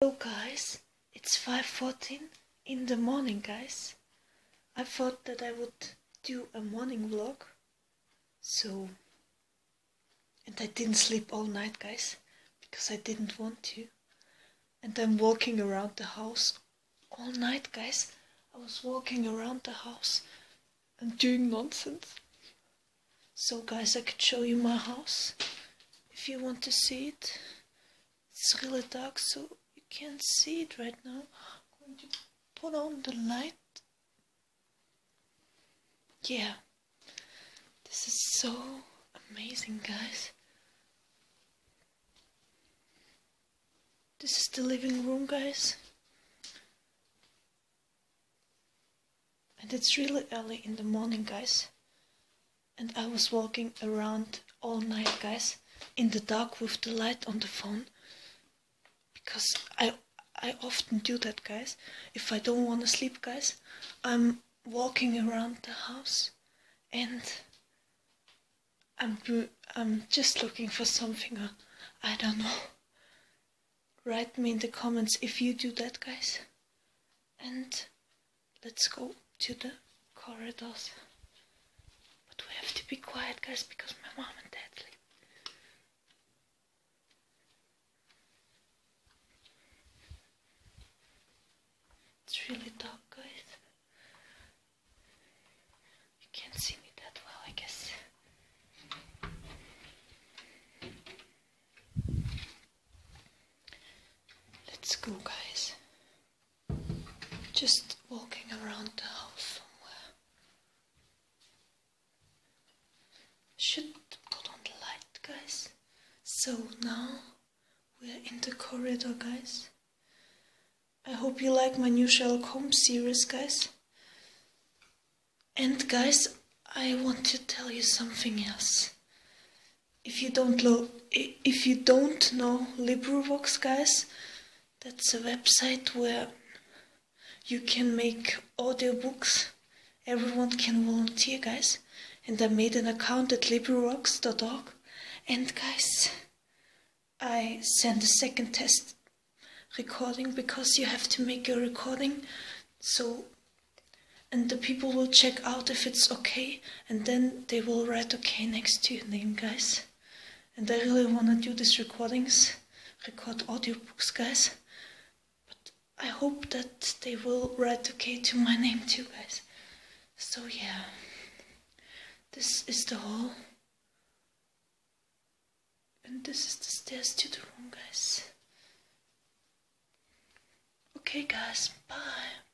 Hello guys, it's 5.14 in the morning guys. I thought that I would do a morning vlog. So, and I didn't sleep all night guys, because I didn't want to. And I'm walking around the house all night guys. I was walking around the house and doing nonsense. So guys, I could show you my house if you want to see it. It's really dark so can't see it right now. I'm going to put on the light. Yeah, this is so amazing, guys. This is the living room, guys. And it's really early in the morning, guys. And I was walking around all night, guys, in the dark with the light on the phone because I I often do that, guys. If I don't want to sleep, guys, I'm walking around the house and I'm I'm just looking for something. Or I don't know. Write me in the comments if you do that, guys. And let's go to the corridors. But we have to be quiet, guys, because my mom and dad It's really dark, guys. You can't see me that well, I guess. Let's go, guys. Just walking around the house somewhere. Should put on the light, guys. So now we're in the corridor, guys. I hope you like my new Sherlock Holmes series, guys. And guys, I want to tell you something else. If you don't know, if you don't know LibriVox, guys, that's a website where you can make audiobooks. Everyone can volunteer, guys. And I made an account at LibriVox.org. And guys, I sent a second test recording because you have to make a recording. So and the people will check out if it's okay and then they will write okay next to your name guys. And I really want to do these recordings record audiobooks guys. But I hope that they will write okay to my name too guys. So yeah. This is the hall. And this is the stairs to the room guys Okay, guys, bye.